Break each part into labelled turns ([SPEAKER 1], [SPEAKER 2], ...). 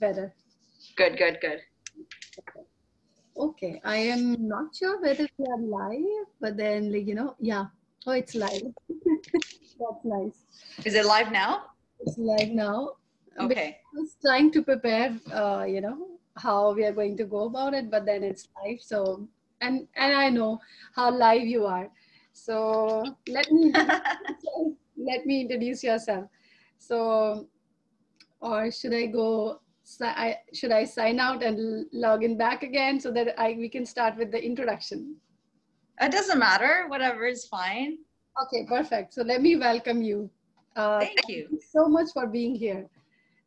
[SPEAKER 1] better.
[SPEAKER 2] Good, good, good.
[SPEAKER 1] Okay, I am not sure whether we are live, but then, like, you know, yeah. Oh, it's live. That's nice.
[SPEAKER 2] Is it live now?
[SPEAKER 1] It's live now.
[SPEAKER 2] Okay.
[SPEAKER 1] I was trying to prepare, uh, you know, how we are going to go about it, but then it's live. So, and and I know how live you are. So let me let me introduce yourself. So, or should I go? I, should I sign out and log in back again so that I we can start with the introduction?
[SPEAKER 2] It doesn't matter. Whatever is fine.
[SPEAKER 1] Okay, perfect. So let me welcome you.
[SPEAKER 2] Uh, thank,
[SPEAKER 1] thank you. so much for being here.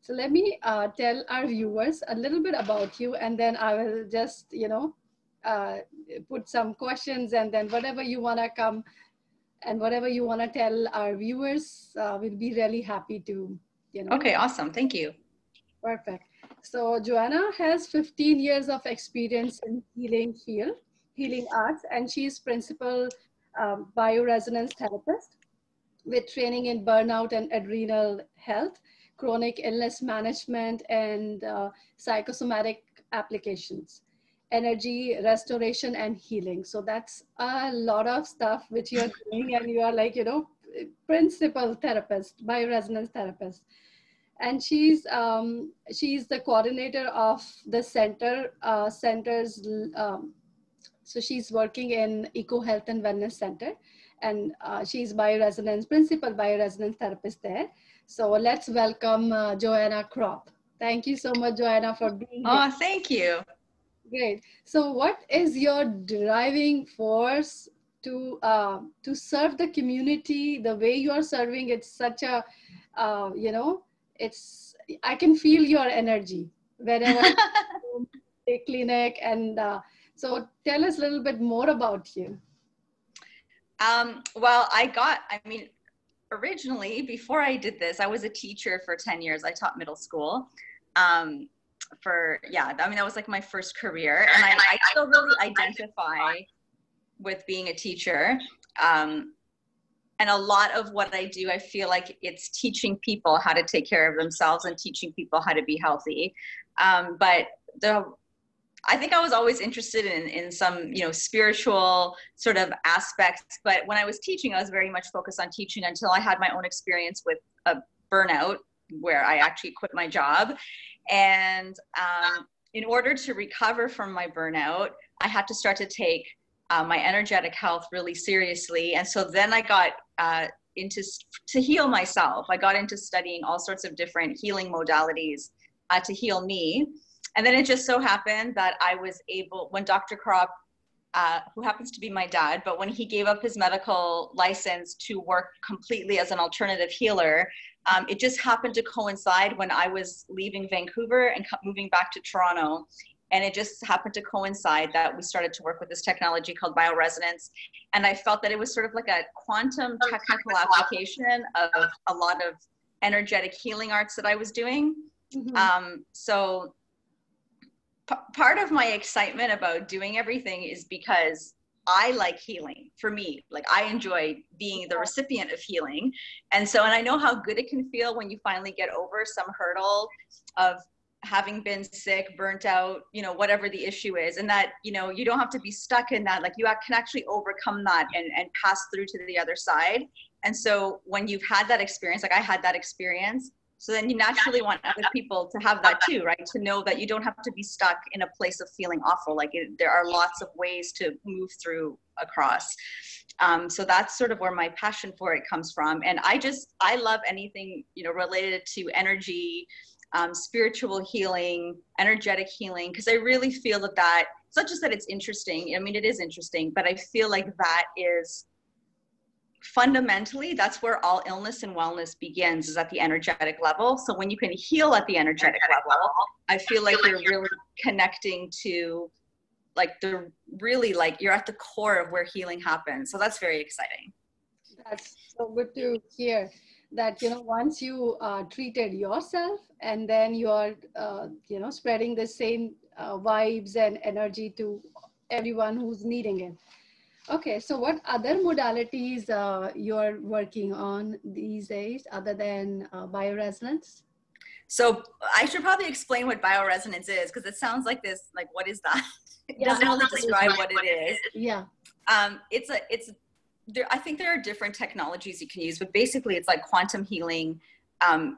[SPEAKER 1] So let me uh, tell our viewers a little bit about you, and then I will just, you know, uh, put some questions, and then whatever you wanna come, and whatever you wanna tell our viewers, uh, we'll be really happy to, you know.
[SPEAKER 2] Okay, awesome. Thank you.
[SPEAKER 1] Perfect. So Joanna has 15 years of experience in healing field, healing arts, and she's principal um, bioresonance therapist with training in burnout and adrenal health, chronic illness management, and uh, psychosomatic applications, energy restoration and healing. So that's a lot of stuff which you're doing, and you are like, you know, principal therapist, bioresonance therapist and she's um, she's the coordinator of the center uh, centers. Um, so she's working in Eco Health and Wellness Center, and uh, she's bioresonance principal bioresonance therapist there. So let's welcome uh, Joanna Krop. Thank you so much, Joanna, for being
[SPEAKER 2] here. Oh, thank you.
[SPEAKER 1] Great. So, what is your driving force to uh, to serve the community the way you are serving? It's such a uh, you know it's I can feel your energy whenever a clinic and uh, so tell us a little bit more about you.
[SPEAKER 2] Um, well, I got, I mean, originally before I did this, I was a teacher for 10 years. I taught middle school. Um, for, yeah, I mean, that was like my first career. And I, I still really identify with being a teacher. Um, and a lot of what I do, I feel like it's teaching people how to take care of themselves and teaching people how to be healthy. Um, but the I think I was always interested in in some you know spiritual sort of aspects. But when I was teaching, I was very much focused on teaching until I had my own experience with a burnout where I actually quit my job. And um, in order to recover from my burnout, I had to start to take uh, my energetic health really seriously. And so then I got uh, into to heal myself. I got into studying all sorts of different healing modalities uh, to heal me. And then it just so happened that I was able, when Dr. Krop, uh, who happens to be my dad, but when he gave up his medical license to work completely as an alternative healer, um, it just happened to coincide when I was leaving Vancouver and moving back to Toronto and it just happened to coincide that we started to work with this technology called bioresonance and i felt that it was sort of like a quantum technical application of a lot of energetic healing arts that i was doing mm-hmm. um, so p- part of my excitement about doing everything is because I like healing for me. Like I enjoy being the recipient of healing. And so, and I know how good it can feel when you finally get over some hurdle of having been sick, burnt out, you know, whatever the issue is, and that, you know, you don't have to be stuck in that. Like you can actually overcome that and, and pass through to the other side. And so when you've had that experience, like I had that experience, so then you naturally want other people to have that too, right? To know that you don't have to be stuck in a place of feeling awful. Like it, there are lots of ways to move through across. Um, so that's sort of where my passion for it comes from. And I just, I love anything, you know, related to energy, um, spiritual healing, energetic healing, because I really feel that that, it's not just that it's interesting, I mean, it is interesting, but I feel like that is fundamentally that's where all illness and wellness begins is at the energetic level. So when you can heal at the energetic level i feel like you're really connecting to like the really like you're at the core of where healing happens. So that's very exciting.
[SPEAKER 1] That's so good to hear that you know once you uh, treated yourself and then you are uh, you know spreading the same uh, vibes and energy to everyone who's needing it okay so what other modalities uh, you're working on these days other than uh, bioresonance
[SPEAKER 2] So I should probably explain what bioresonance is because it sounds like this, like what is that? It
[SPEAKER 1] Yeah.
[SPEAKER 2] doesn't really describe what it is.
[SPEAKER 1] Yeah.
[SPEAKER 2] Um, it's a, it's, there, I think there are different technologies you can use, but basically it's like quantum healing um,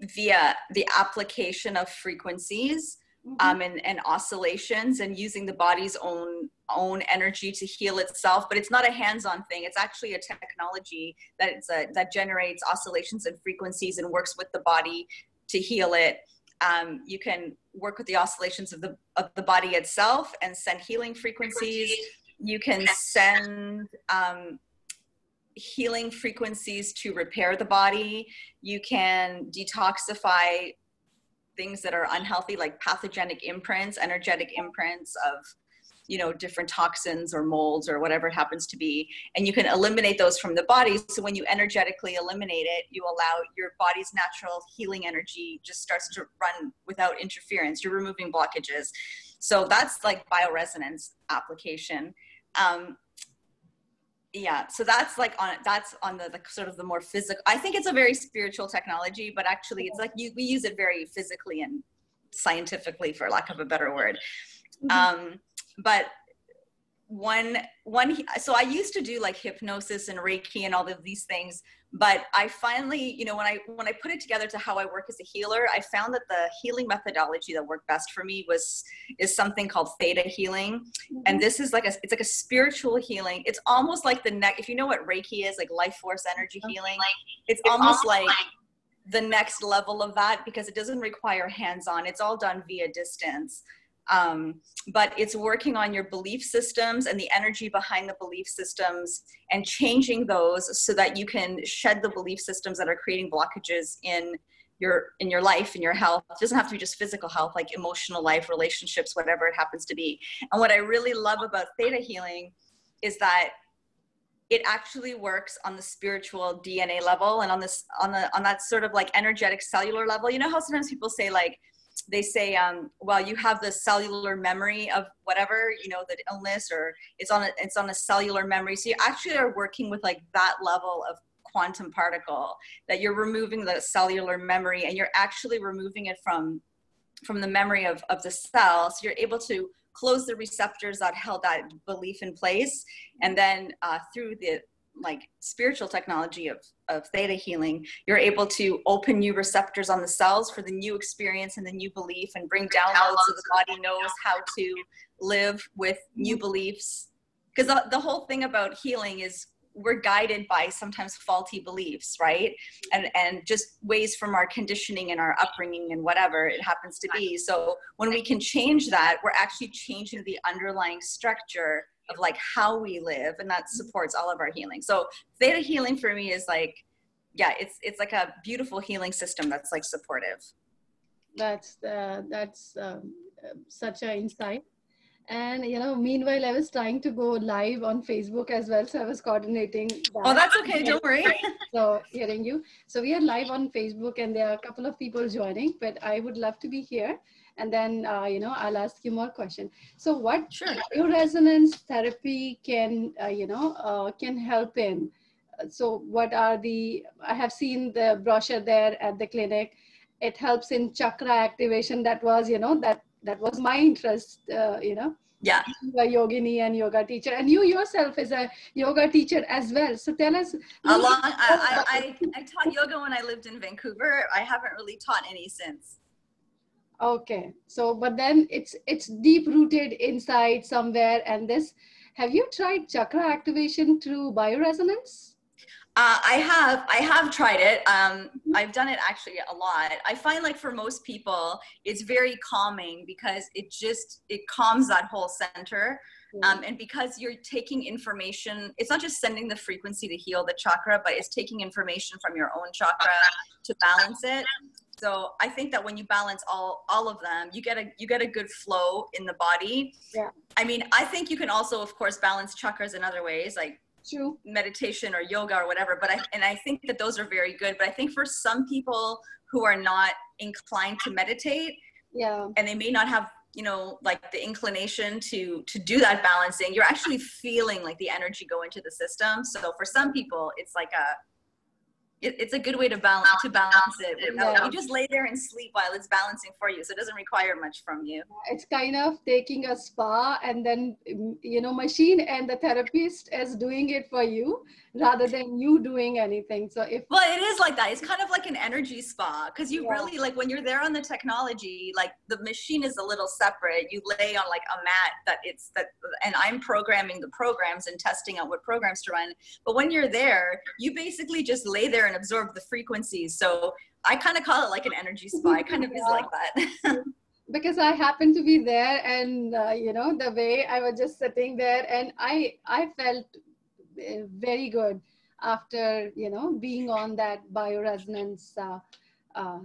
[SPEAKER 2] via the application of frequencies
[SPEAKER 1] Mhm.
[SPEAKER 2] um, and, and oscillations and using the body's own own energy to heal itself but it's not a hands-on thing. It's actually a technology that it's a, that generates oscillations and frequencies and works with the body to heal it. Um, you can work with the oscillations of the of the body itself and send healing frequencies you can send um, healing frequencies to repair the body. You can detoxify things that are unhealthy like pathogenic imprints energetic imprints of you know different toxins or molds or whatever it happens to be. And you can eliminate those from the body. So when you energetically eliminate it you allow your body's natural healing energy just starts to run without interference. You're removing blockages. So that's like bioresonance application um, yeah so that's like on that's on the, the sort of the more physical i think it's a very spiritual technology but actually it's like you, we use it very physically and scientifically for lack of a better word
[SPEAKER 1] Mhm.
[SPEAKER 2] um but one one so i used to do like hypnosis and reiki and all of these things but i finally you know when i when i put it together to how i work as a healer i found that the healing methodology that worked best for me was is something called theta healing. And mm-hmm. this is like a it's like a spiritual healing. It's almost like the next if you know what reiki is like life force energy healing it's almost like the next level of that because it doesn't require hands-on. It's all done via distance um, but it's working on your belief systems and the energy behind the belief systems and changing those so that you can shed the belief systems that are creating blockages in your in your life in your health. It doesn't have to be just physical health like emotional life relationships whatever it happens to be. And what i really love about theta healing is that it actually works on the spiritual dna level and on this on the on that sort of like energetic cellular level. You know how sometimes people say like they say um, well you have the cellular memory of whatever you know the illness or it's on a it's on a cellular memory. So you actually are working with like that level of quantum particle that you're removing the cellular memory and you're actually removing it from from the memory of, of the cell. So you're able to close the receptors that held that belief in place and then uh, through the like spiritual technology of, of theta healing you're able to open new receptors on the cells for the new experience and the new belief and bring downloads so the body knows how to live with new beliefs. Because the, the whole thing about healing is we're guided by sometimes faulty beliefs right? And and just ways from our conditioning and our upbringing and whatever it happens to be. So when we can change that we're actually changing the underlying structure of like how we live and that supports all of our healing. So theta healing for me is like yeah it's it's like a beautiful healing system that's like supportive.
[SPEAKER 1] That's uh, that's um, such an insight. And you know meanwhile i was trying to go live on facebook as well so i was coordinating that.
[SPEAKER 2] oh that's okay don't worry.
[SPEAKER 1] So hearing you. So we are live on facebook and there are a couple of people joining but i would love to be here and then uh, you know i'll ask you more questions so what
[SPEAKER 2] sure.
[SPEAKER 1] resonance therapy can uh, you know uh, can help in? So what are the i have seen the brochure there at the clinic. It helps in chakra activation. That was you know that that was my interest uh, you know.
[SPEAKER 2] Yeah.
[SPEAKER 1] Are yogini and yoga teacher and you yourself is a yoga teacher as well. So tell us.
[SPEAKER 2] Along I, I, I, I taught yoga when i lived in vancouver. I haven't really taught any since
[SPEAKER 1] okay so but then it's it's deep rooted inside somewhere and this have you tried chakra activation through bioresonance
[SPEAKER 2] uh, I have I have tried it. Um, I've done it actually a lot. I find like for most people, it's very calming because it just it calms that whole center. Um, and because you're taking information, it's not just sending the frequency to heal the chakra, but it's taking information from your own chakra to balance it. So I think that when you balance all all of them, you get a you get a good flow in the body.
[SPEAKER 1] Yeah.
[SPEAKER 2] I mean, I think you can also, of course, balance chakras in other ways, like
[SPEAKER 1] True.
[SPEAKER 2] meditation or yoga or whatever but i and i think that those are very good but i think for some people who are not inclined to meditate
[SPEAKER 1] Yeah.
[SPEAKER 2] and they may not have you know like the inclination to to do that balancing you're actually feeling like the energy go into the system so for some people it's like a it, it's a good way to balance to balance it. Yeah. You just lay there and sleep while it's balancing for you, so it doesn't require much from you.
[SPEAKER 1] It's kind of taking a spa and then mm, you know machine and the therapist is doing it for you rather than you doing anything. So if
[SPEAKER 2] well, it is like that. It's kind of like an energy spa because you yeah. really like when you're there on the technology, like the machine is a little separate. You lay on like a mat that it's that, and I'm programming the programs and testing out what programs to run. But when you're there, you basically just lay there and absorb the frequencies. So I kind of call it like an energy spa. It kind of yeah. is like that.
[SPEAKER 1] because I happened to be there, and uh, you know the way I was just sitting there, and I I felt uh, very good after you know being on that bioresonance uh, uh,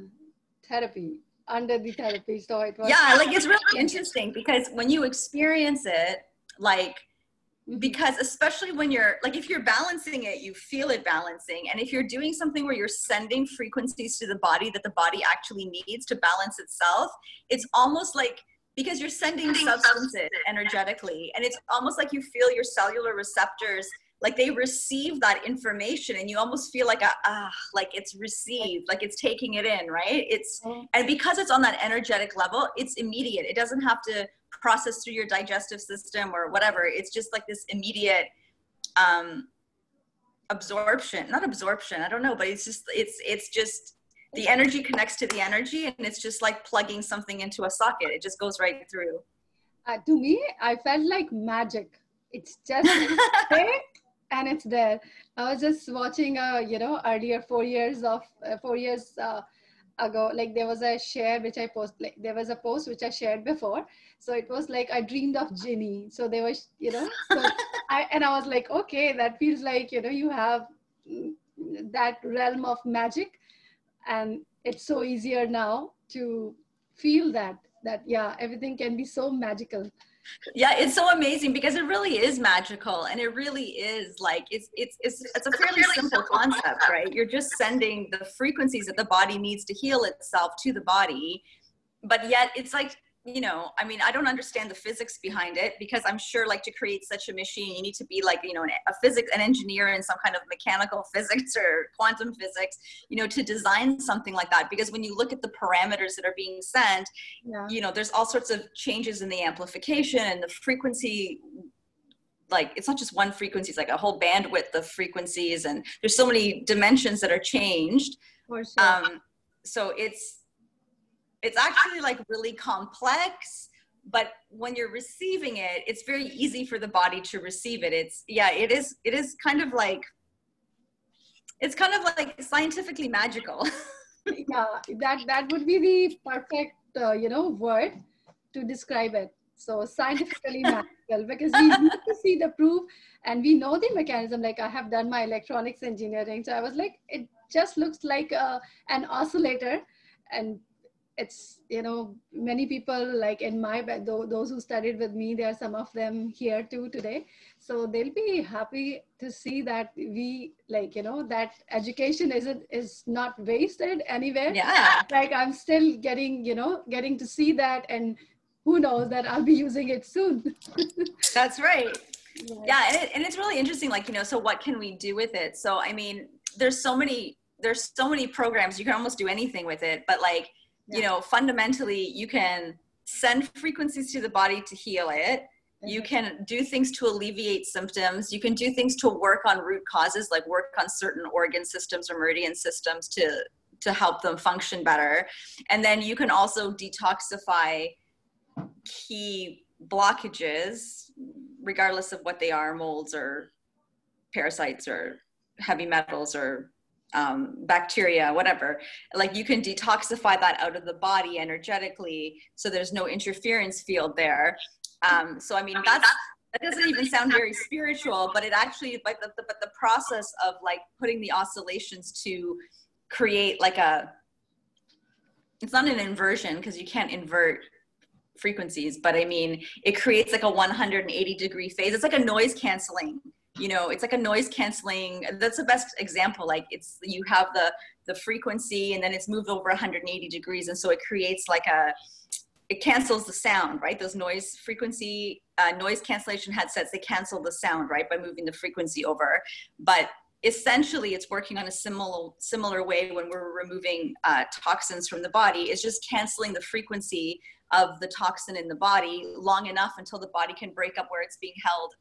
[SPEAKER 1] therapy under the therapy. So it was
[SPEAKER 2] yeah, like it's really interesting because when you experience it, like. Mm-hmm. because especially when you're like if you're balancing it you feel it balancing. And if you're doing something where you're sending frequencies to the body that the body actually needs to balance itself it's almost like because you're sending substances. energetically and it's almost like you feel your cellular receptors like they receive that information and you almost feel like a ah like it's received like it's taking it in right? It's and because it's on that energetic level it's immediate. It doesn't have to process through your digestive system or whatever. It's just like this immediate um absorption not absorption i don't know but it's just it's it's just the energy connects to the energy and it's just like plugging something into a socket. It just goes right through.
[SPEAKER 1] Uh, to me i felt like magic. It's just and it's there. I was just watching, uh, you know, earlier four years of uh, four years uh, ago, like there was a share which I post, like there was a post which I shared before. So it was like I dreamed of Ginny. So there was, you know, so I and I was like, okay, that feels like you know you have that realm of magic, and it's so easier now to feel that that yeah everything can be so magical
[SPEAKER 2] yeah it's so amazing because it really is magical and it really is like it's it's it's, it's a fairly simple concept. right? You're just sending the frequencies that the body needs to heal itself to the body but yet it's like you know i mean i don't understand the physics behind it because i'm sure like to create such a machine you need to be like you know a physics an engineer in some kind of mechanical physics or quantum physics you know to design something like that because when you look at the parameters that are being sent yeah. you know there's all sorts of changes in the amplification and the frequency like it's not just one frequency it's like a whole bandwidth of frequencies and there's so many dimensions that are changed sure. um, so it's it's actually like really complex but when you're receiving it it's very easy for the body to receive it. It's yeah it is it is kind of like it's kind of like scientifically magical.
[SPEAKER 1] Yeah that that would be the perfect uh, you know word to describe it. So scientifically magical because we need to see the proof and we know the mechanism. Like i have done my electronics engineering so i was like it just looks like uh, an oscillator. And it's you know many people like in my those who studied with me there are some of them here too today. So they'll be happy to see that we like you know that education isn't is not wasted anywhere.
[SPEAKER 2] Yeah.
[SPEAKER 1] Like i'm still getting you know getting to see that and who knows that i'll be using it soon.
[SPEAKER 2] That's right. Yeah, yeah and, it, and it's really interesting like you know so what can we do with it? So i mean there's so many there's so many programs. You can almost do anything with it but like yeah. you know fundamentally you can send frequencies to the body to heal it. You mm-hmm. can do things to alleviate symptoms. You can do things to work on root causes like work on certain organ systems or meridian systems to to help them function better. And then you can also detoxify key blockages regardless of what they are molds or parasites or heavy metals or um, bacteria, whatever. Like you can detoxify that out of the body energetically, so there's no interference field there. Um, so I mean, that's that doesn't even sound very spiritual, but it actually, but the, the, but the process of like putting the oscillations to create like a, it's not an inversion because you can't invert frequencies, but I mean, it creates like a 180 degree phase. It's like a noise canceling you know it's like a noise canceling that's the best example like it's you have the the frequency and then it's moved over 180 degrees and so it creates like a it cancels the sound right? Those noise frequency uh, noise cancellation headsets they cancel the sound right by moving the frequency over. But essentially it's working on a similar similar way when we're removing uh, toxins from the body. It's just canceling the frequency of the toxin in the body long enough until the body can break up where it's being held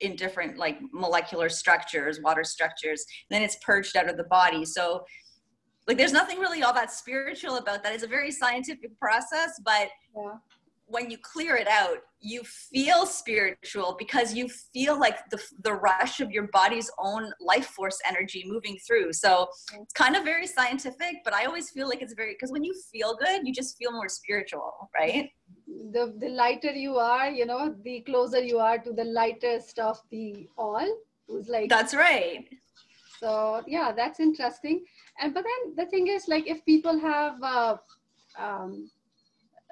[SPEAKER 2] in different like molecular structures water structures then it's purged out of the body so like there's nothing really all that spiritual about that it's a very scientific process but yeah when you clear it out, you feel spiritual because you feel like the, the rush of your body's own life force energy moving through. So it's kind of very scientific, but I always feel like it's very, because when you feel good, you just feel more spiritual, right?
[SPEAKER 1] The, the lighter you are, you know, the closer you are to the lightest of the all. Who's like,
[SPEAKER 2] that's right.
[SPEAKER 1] So yeah, that's interesting. And, but then the thing is like, if people have, uh, um,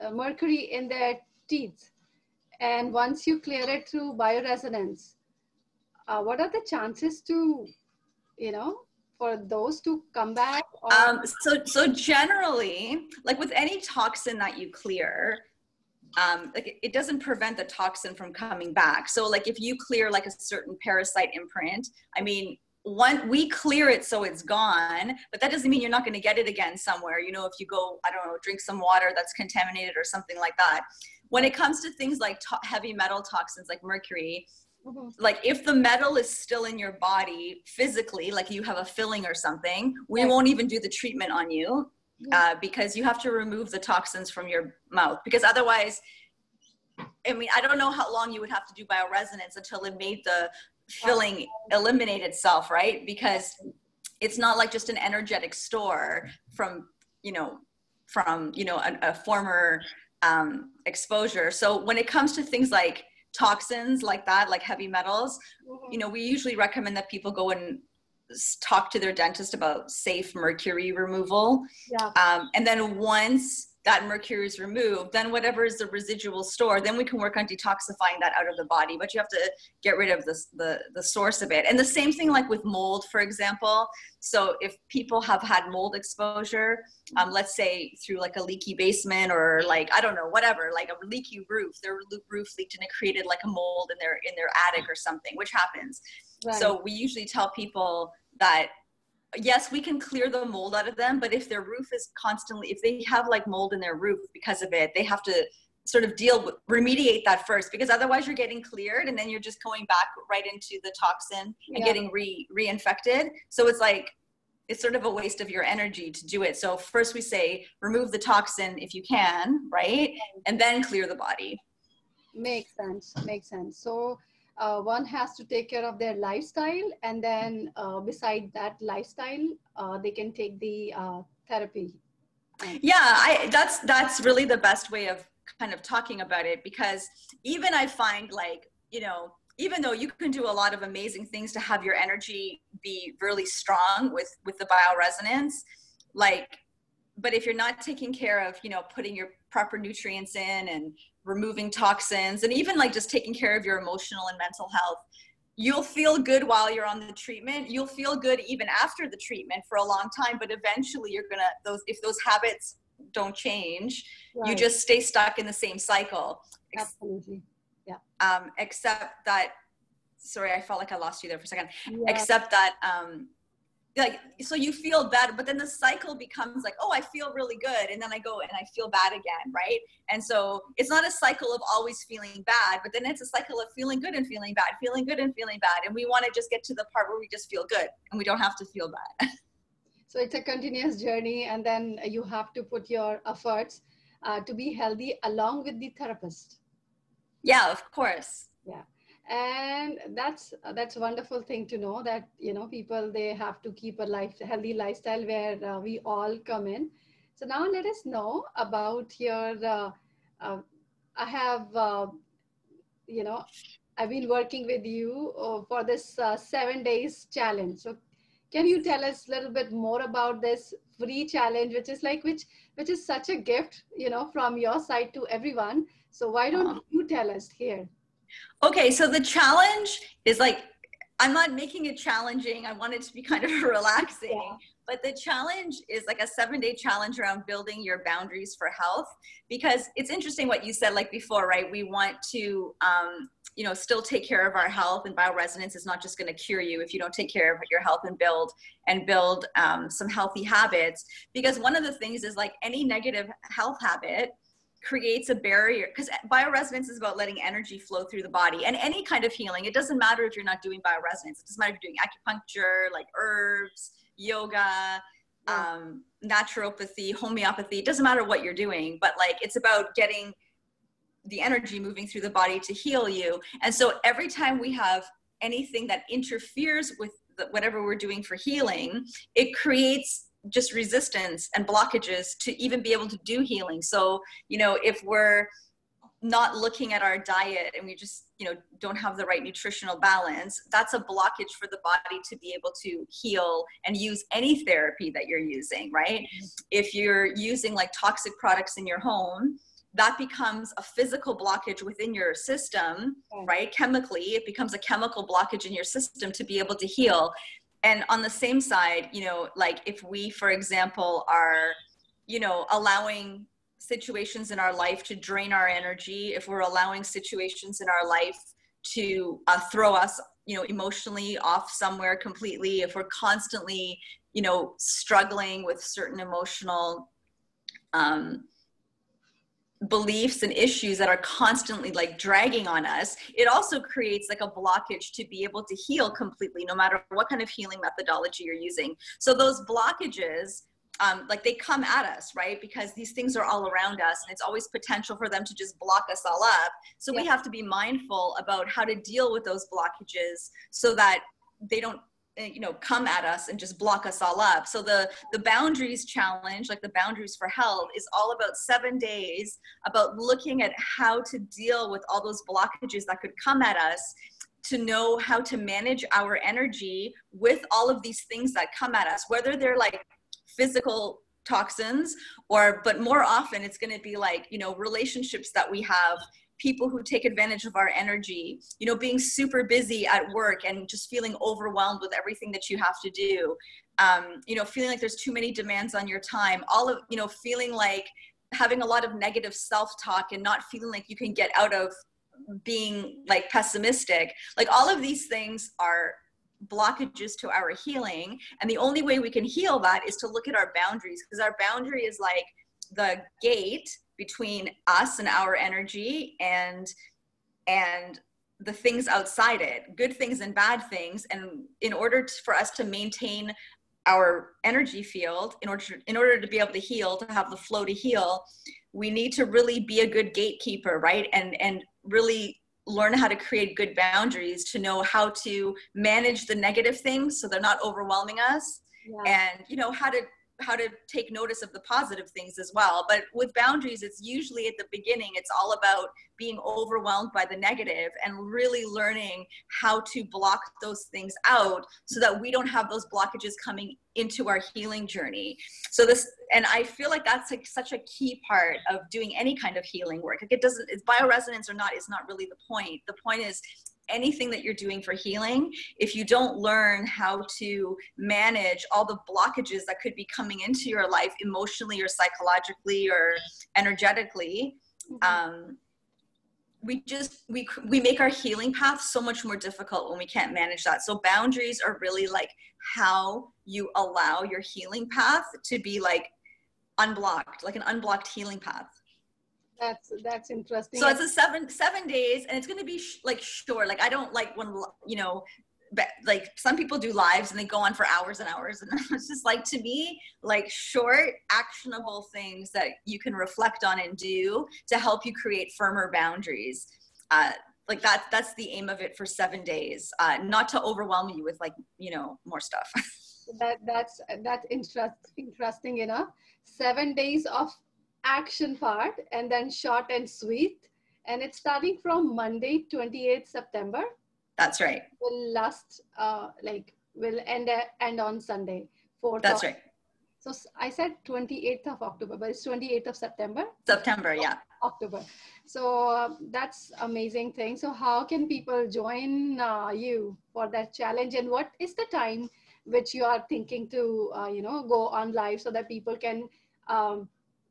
[SPEAKER 1] uh, mercury in their teeth. And once you clear it through bioresonance, uh, what are the chances to, you know, for those to come back?
[SPEAKER 2] Or- um, so, so generally, like with any toxin that you clear, um, like it doesn't prevent the toxin from coming back. So, like if you clear like a certain parasite imprint, I mean, one we clear it so it's gone but that doesn't mean you're not going to get it again somewhere you know if you go i don't know drink some water that's contaminated or something like that when it comes to things like to- heavy metal toxins like mercury mm-hmm. like if the metal is still in your body physically like you have a filling or something we right. won't even do the treatment on you uh, because you have to remove the toxins from your mouth. Because otherwise I mean, I don't know how long you would have to do bioresonance until it made the filling eliminate itself right? Because it's not like just an energetic store from you know from you know a, a former um, exposure. So when it comes to things like toxins like that like heavy metals mm-hmm. you know we usually recommend that people go and talk to their dentist about safe mercury removal yeah. um, and then once that mercury is removed, then whatever is the residual store, then we can work on detoxifying that out of the body. But you have to get rid of this, the, the source of it. And the same thing like with mold, for example. So if people have had mold exposure, um, let's say through like a leaky basement or like, I don't know, whatever, like a leaky roof, their roof leaked and it created like a mold in their, in their attic or something, which happens. Right. So we usually tell people that yes, we can clear the mold out of them, but if their roof is constantly, if they have like mold in their roof because of it, they have to sort of deal with remediate that first because otherwise you're getting cleared and then you're just going back right into the toxin and getting re reinfected. So it's like it's sort of a waste of your energy to do it. So first we say remove the toxin if you can, right? And then clear the body.
[SPEAKER 1] Makes sense. Makes sense. So uh, one has to take care of their lifestyle and then uh, beside that lifestyle uh, they can take the uh, therapy.
[SPEAKER 2] Yeah I, that's that's really the best way of kind of talking about it because even i find like you know even though you can do a lot of amazing things to have your energy be really strong with with the bioresonance like but if you're not taking care of you know putting your proper nutrients in and removing toxins and even like just taking care of your emotional and mental health you'll feel good while you're on the treatment. You'll feel good even after the treatment for a long time but eventually you're gonna those if those habits don't change right. you just stay stuck in the same cycle.
[SPEAKER 1] Absolutely. Yeah.
[SPEAKER 2] um except that sorry i felt like i lost you there for a second. Yeah. except that um like so you feel bad but then the cycle becomes like oh i feel really good. And then i go and i feel bad again right? And so it's not a cycle of always feeling bad but then it's a cycle of feeling good and feeling bad feeling good and feeling bad. And we want to just get to the part where we just feel good and we don't have to feel bad.
[SPEAKER 1] So it's a continuous journey and then you have to put your efforts uh, to be healthy along with the therapist.
[SPEAKER 2] Yeah of course.
[SPEAKER 1] Yeah and that's that's a wonderful thing to know that you know people they have to keep a life healthy lifestyle where uh, we all come in. So now let us know about your uh, uh, i have uh, you know i've been working with you uh, for this uh, seven days challenge. So can you tell us a little bit more about this free challenge which is like which which is such a gift you know from your side to everyone? So why don't uh-huh. you tell us here
[SPEAKER 2] Okay, so the challenge is like I'm not making it challenging. I want it to be kind of relaxing. Yeah. But the challenge is like a seven day challenge around building your boundaries for health because it's interesting what you said like before, right? We want to um, you know still take care of our health and bioresonance is not just going to cure you if you don't take care of your health and build and build um, some healthy habits because one of the things is like any negative health habit creates a barrier because bioresonance is about letting energy flow through the body and any kind of healing. It doesn't matter if you're not doing bioresonance. It doesn't matter if you're doing acupuncture like herbs yoga um, naturopathy homeopathy it doesn't matter what you're doing but like it's about getting the energy moving through the body to heal you. And so every time we have anything that interferes with the, whatever we're doing for healing, it creates just resistance and blockages to even be able to do healing. So, you know, if we're not looking at our diet and we just you know don't have the right nutritional balance that's a blockage for the body to be able to heal and use any therapy that you're using right mm-hmm. if you're using like toxic products in your home that becomes a physical blockage within your system, right? Chemically, it becomes a chemical blockage in your system to be able to heal. And on the same side, you know, like if we, for example, are, you know, allowing situations in our life to drain our energy, if we're allowing situations in our life to uh, throw us, you know, emotionally off somewhere completely, if we're constantly, you know, struggling with certain emotional, um, beliefs and issues that are constantly like dragging on us it also creates like a blockage to be able to heal completely no matter what kind of healing methodology you're using. So those blockages um, like they come at us right? Because these things are all around us and it's always potential for them to just block us all up. So yeah. we have to be mindful about how to deal with those blockages so that they don't Eh, you know come at us and just block us all up. So the the boundaries challenge like the boundaries for health is all about seven days about looking at how to deal with all those blockages that could come at us to know how to manage our energy with all of these things that come at us whether they're like physical toxins or but more often it's going to be like you know relationships that we have people who take advantage of our energy you know being super busy at work and just feeling overwhelmed with everything that you have to do. Um, you know feeling like there's too many demands on your time all of you know feeling like having a lot of negative self-talk and not feeling like you can get out of being like pessimistic. Like all of these things are blockages to our healing and the only way we can heal that is to look at our boundaries because our boundary is like the gate between us and our energy and and the things outside it good things and bad things. And in order to, for us to maintain our energy field in order to, in order to be able to heal to have the flow to heal we need to really be a good gatekeeper right? And and really learn how to create good boundaries to know how to manage the negative things so they're not overwhelming us. Yeah. and you know how to how to take notice of the positive things as well. But with boundaries it's usually at the beginning it's all about being overwhelmed by the negative and really learning how to block those things out so that we don't have those blockages coming into our healing journey. So this and i feel like that's like such a key part of doing any kind of healing work. Like it doesn't it's bioresonance or not is not really the point. The point is anything that you're doing for healing, if you don't learn how to manage all the blockages that could be coming into your life emotionally or psychologically or energetically, mm-hmm. um, we just we we make our healing path so much more difficult when we can't manage that. So boundaries are really like how you allow your healing path to be like unblocked like an unblocked healing path.
[SPEAKER 1] That's that's interesting.
[SPEAKER 2] So it's a seven seven days and it's going to be sh- like short like i don't like when you know like some people do lives and they go on for hours and hours and it's just like to me like short actionable things that you can reflect on and do to help you create firmer boundaries uh, like that that's the aim of it for seven days uh, not to overwhelm you with like you know more stuff
[SPEAKER 1] that that's that's interest, interesting enough seven days of action part and then short and sweet. And it's starting from Monday, 28th September.
[SPEAKER 2] That's right.
[SPEAKER 1] Will last, uh, like, will end, uh, end on Sunday. 4th
[SPEAKER 2] That's right.
[SPEAKER 1] So I said 28th of October, but it's 28th of September.
[SPEAKER 2] September, yeah.
[SPEAKER 1] October. So uh, that's amazing thing. So how can people join uh, you for that challenge, and what is the time which you are thinking to, uh, you know, go on live so that people can um,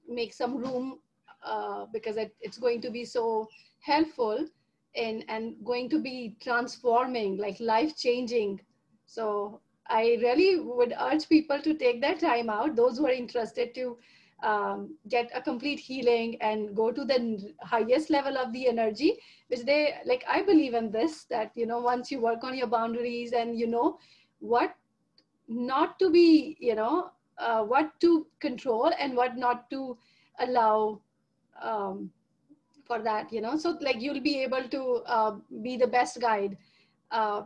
[SPEAKER 1] make some room uh, because it, it's going to be so helpful in and going to be transforming, like life changing. So I really would urge people to take that time out, those who are interested to um, get a complete healing and go to the highest level of the energy, which they like. I believe in this that, you know, once you work on your boundaries and you know what not to be, you know, uh, what to control and what not to allow um, for that, you know, so like you'll be able to uh, be the best guide. Uh,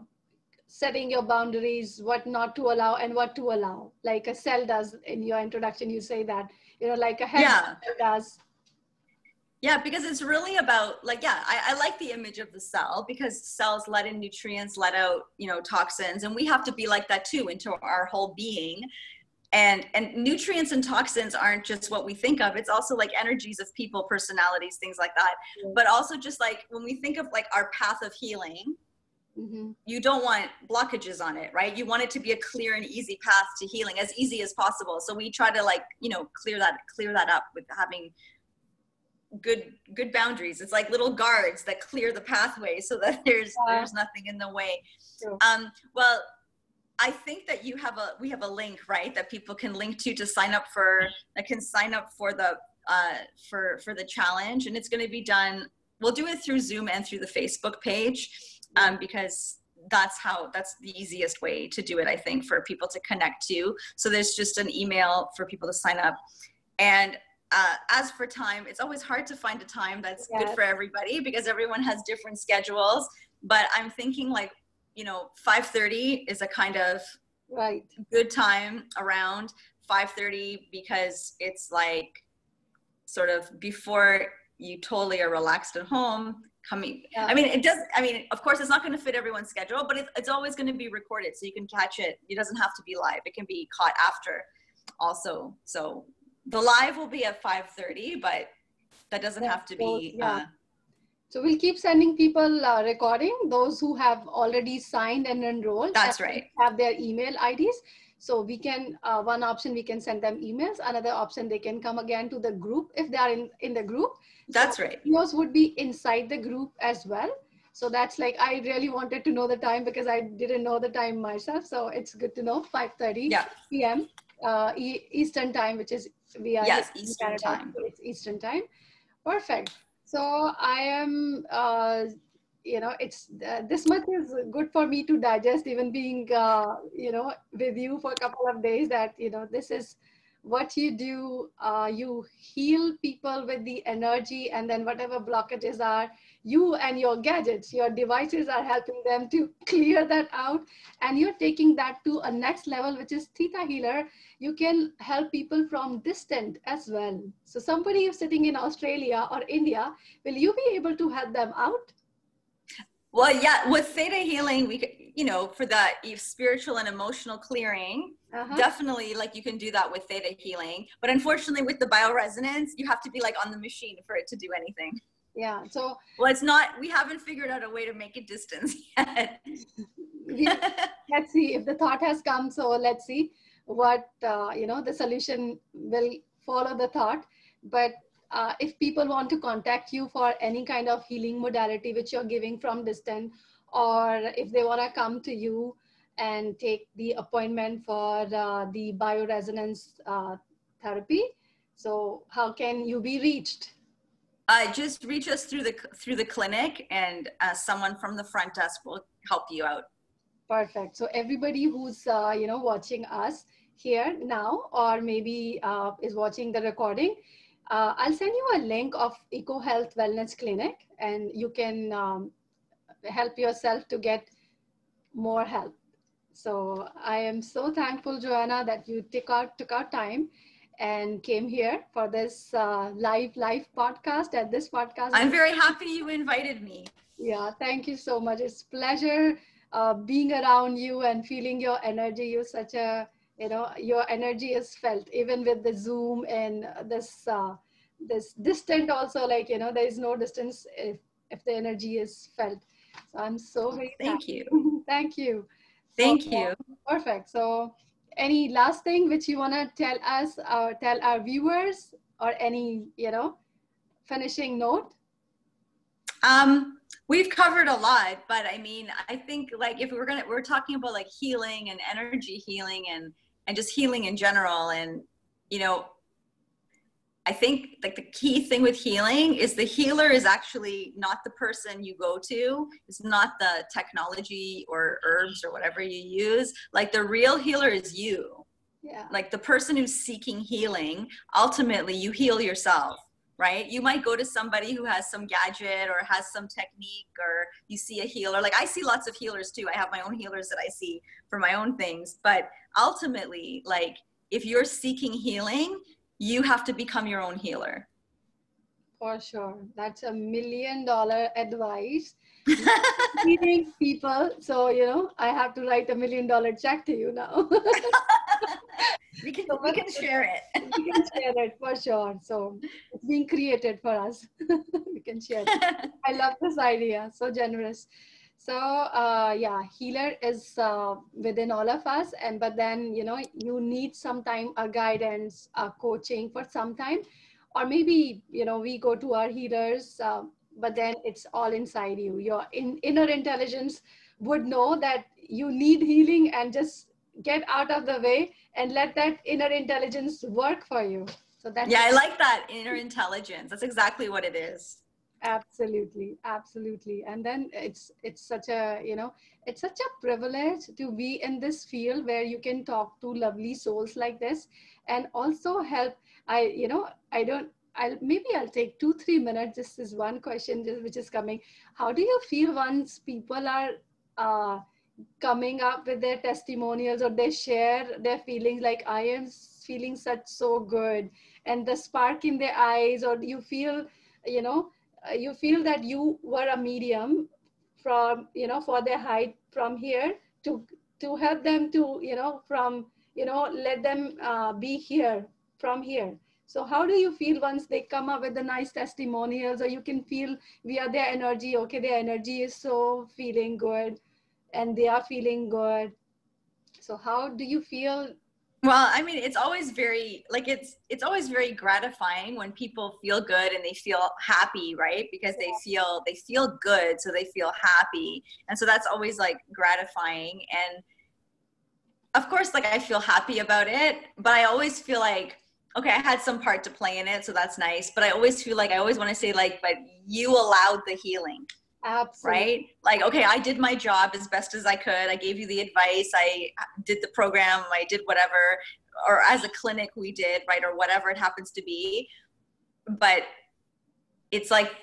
[SPEAKER 1] setting your boundaries, what not to allow and what to allow. Like a cell does in your introduction, you say that, you know, like a head
[SPEAKER 2] yeah.
[SPEAKER 1] does.
[SPEAKER 2] Yeah, because it's really about like, yeah, I, I like the image of the cell because cells let in nutrients, let out, you know, toxins, and we have to be like that too into our whole being. And and nutrients and toxins aren't just what we think of. It's also like energies of people, personalities, things like that. Mm-hmm. But also just like when we think of like our path of healing, Mm-hmm. You don't want blockages on it, right? You want it to be a clear and easy path to healing, as easy as possible. So we try to like, you know, clear that clear that up with having good good boundaries. It's like little guards that clear the pathway so that there's yeah. there's nothing in the way. Sure. Um, well, I think that you have a we have a link, right? That people can link to to sign up for that can sign up for the uh, for for the challenge, and it's going to be done. We'll do it through Zoom and through the Facebook page um, because that's how that's the easiest way to do it i think for people to connect to so there's just an email for people to sign up and uh, as for time it's always hard to find a time that's yes. good for everybody because everyone has different schedules but i'm thinking like you know 5.30 is a kind of
[SPEAKER 1] right.
[SPEAKER 2] good time around 5.30 because it's like sort of before you totally are relaxed at home coming yeah. i mean it does i mean of course it's not going to fit everyone's schedule but it's, it's always going to be recorded so you can catch it. It doesn't have to be live. It can be caught after also. So the live will be at 5.30 but that doesn't have to be
[SPEAKER 1] yeah. Uh, so we'll keep sending people uh, recording those who have already signed and enrolled
[SPEAKER 2] that's right
[SPEAKER 1] have their email ids so we can uh, one option we can send them emails another option they can come again to the group if they are in in the group
[SPEAKER 2] that's so right.
[SPEAKER 1] Yours would be inside the group as well. So that's like I really wanted to know the time because I didn't know the time myself. So it's good to know 5:30
[SPEAKER 2] yeah.
[SPEAKER 1] p.m. Uh, Eastern time, which is we are
[SPEAKER 2] yes Eastern Canada, time.
[SPEAKER 1] So it's Eastern time. Perfect. So I am. Uh, you know it's uh, this much is good for me to digest even being uh, you know with you for a couple of days that you know this is what you do, uh, you heal people with the energy, and then whatever blockages are, you and your gadgets, your devices are helping them to clear that out. And you're taking that to a next level, which is Theta Healer. You can help people from distant as well. So, somebody who's sitting in Australia or India, will you be able to help them out?
[SPEAKER 2] Well, yeah, with theta healing, we, you know, for that spiritual and emotional clearing, uh-huh. definitely like you can do that with theta healing. But unfortunately, with the bioresonance, you have to be like on the machine for it to do anything.
[SPEAKER 1] Yeah. So,
[SPEAKER 2] well, it's not, we haven't figured out a way to make it distance yet.
[SPEAKER 1] let's see if the thought has come. So, let's see what, uh, you know, the solution will follow the thought. But uh, if people want to contact you for any kind of healing modality which you're giving from distance, or if they want to come to you and take the appointment for uh, the bioresonance uh, therapy, so how can you be reached?
[SPEAKER 2] Uh, just reach us through the through the clinic, and uh, someone from the front desk will help you out.
[SPEAKER 1] Perfect. So everybody who's uh, you know watching us here now, or maybe uh, is watching the recording, uh, I'll send you a link of Eco Health Wellness Clinic and you can um, help yourself to get more help. So I am so thankful, Joanna, that you took out, took out time and came here for this uh, live live podcast at this podcast.
[SPEAKER 2] I'm very happy you invited me.
[SPEAKER 1] Yeah, thank you so much. It's pleasure uh, being around you and feeling your energy. You're such a you know your energy is felt even with the zoom and this uh, this distant also like you know there is no distance if, if the energy is felt so i'm so very
[SPEAKER 2] thank happy.
[SPEAKER 1] you. Thank you.
[SPEAKER 2] Thank so, you.
[SPEAKER 1] perfect. So any last thing which you want to tell us or tell our viewers or any you know finishing note?
[SPEAKER 2] Um we've covered a lot but i mean i think like if we're gonna we're talking about like healing and energy healing and and just healing in general and you know i think like the key thing with healing is the healer is actually not the person you go to it's not the technology or herbs or whatever you use like the real healer is you
[SPEAKER 1] yeah
[SPEAKER 2] like the person who's seeking healing ultimately you heal yourself right? You might go to somebody who has some gadget or has some technique, or you see a healer. Like I see lots of healers too. I have my own healers that I see for my own things. But ultimately, like if you're seeking healing, you have to become your own healer.
[SPEAKER 1] For sure. That's a million dollar advice. Meeting people. So, you know, I have to write a million dollar check to you now.
[SPEAKER 2] we can we can share it.
[SPEAKER 1] we can share it for sure. So it's being created for us. we can share it. I love this idea. So generous. So uh, yeah, healer is uh, within all of us, and but then you know you need some time, a guidance, a coaching for some time, or maybe you know we go to our healers, uh, but then it's all inside you. Your in, inner intelligence would know that you need healing and just get out of the way and let that inner intelligence work for you. So
[SPEAKER 2] that yeah i like that inner intelligence. That's exactly what it is
[SPEAKER 1] absolutely absolutely and then it's it's such a you know it's such a privilege to be in this field where you can talk to lovely souls like this and also help i you know i don't I'll maybe I'll take two three minutes. This is one question which is coming. How do you feel once people are uh, coming up with their testimonials or they share their feelings like i am feeling such so good and the spark in their eyes or you feel you know uh, you feel that you were a medium from you know for their height from here to to help them to you know from you know let them uh, be here from here. So how do you feel once they come up with the nice testimonials or you can feel via their energy okay their energy is so feeling good and they are feeling good. So how do you feel
[SPEAKER 2] well i mean it's always very like it's it's always very gratifying when people feel good and they feel happy right? Because they feel they feel good so they feel happy. And so that's always like gratifying. And of course like i feel happy about it but i always feel like okay i had some part to play in it so that's nice. But i always feel like i always want to say like but you allowed the healing
[SPEAKER 1] Absolutely.
[SPEAKER 2] Right? Like, okay, I did my job as best as I could. I gave you the advice. I did the program. I did whatever, or as a clinic we did, right? Or whatever it happens to be. But it's like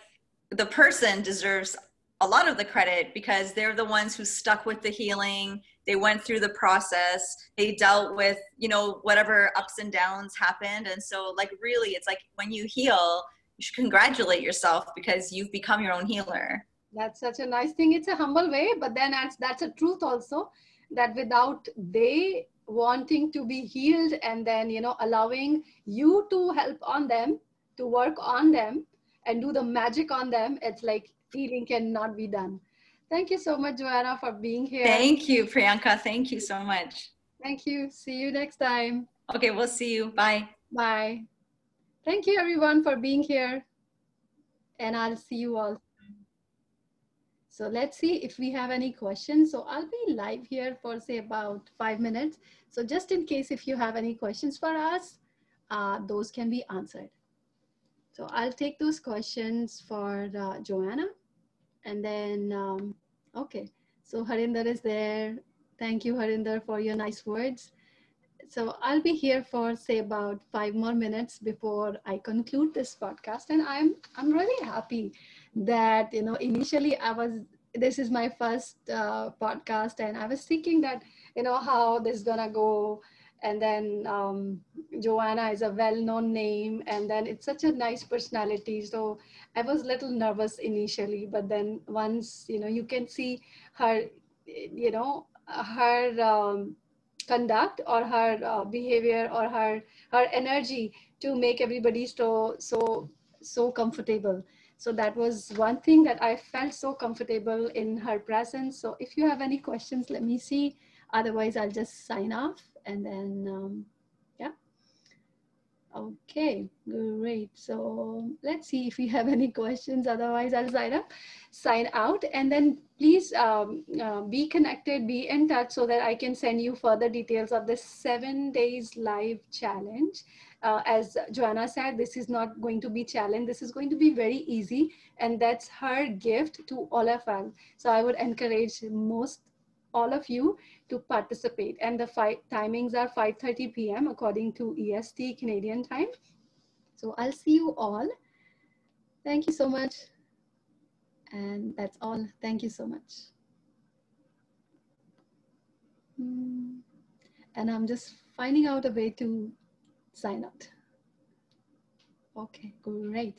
[SPEAKER 2] the person deserves a lot of the credit because they're the ones who stuck with the healing. They went through the process. They dealt with, you know, whatever ups and downs happened. And so, like, really, it's like when you heal, you should congratulate yourself because you've become your own healer
[SPEAKER 1] that's such a nice thing. It's a humble way but then that's that's a truth also that without they wanting to be healed and then you know allowing you to help on them to work on them and do the magic on them it's like healing cannot be done. Thank you so much joanna for being here.
[SPEAKER 2] Thank you priyanka. Thank you so much.
[SPEAKER 1] Thank you. See you next time.
[SPEAKER 2] Okay we'll see you. Bye.
[SPEAKER 1] Bye. Thank you everyone for being here. And i'll see you all so let's see if we have any questions. So I'll be live here for say about five minutes. So just in case if you have any questions for us, uh, those can be answered. So I'll take those questions for uh, Joanna. And then, um, okay. So Harinder is there. Thank you, Harinder, for your nice words. So I'll be here for say about five more minutes before I conclude this podcast. And I'm, I'm really happy that you know initially i was this is my first uh, podcast and i was thinking that you know how this is gonna go. And then um, joanna is a well-known name and then it's such a nice personality. So i was a little nervous initially but then once you know you can see her you know her um, conduct or her uh, behavior or her her energy to make everybody so so so comfortable so that was one thing that I felt so comfortable in her presence. So if you have any questions, let me see. Otherwise, I'll just sign off and then, um, yeah. Okay, great. So let's see if we have any questions. Otherwise, I'll sign up, sign out, and then please um, uh, be connected, be in touch so that I can send you further details of this seven days live challenge. Uh, as Joanna said, this is not going to be challenge. This is going to be very easy, and that's her gift to all of us. So I would encourage most all of you to participate. And the timings are 5.30 p.m. according to EST Canadian time. So I'll see you all. Thank you so much. And that's all. Thank you so much. Hmm. And I'm just finding out a way to sign out. Okay, great.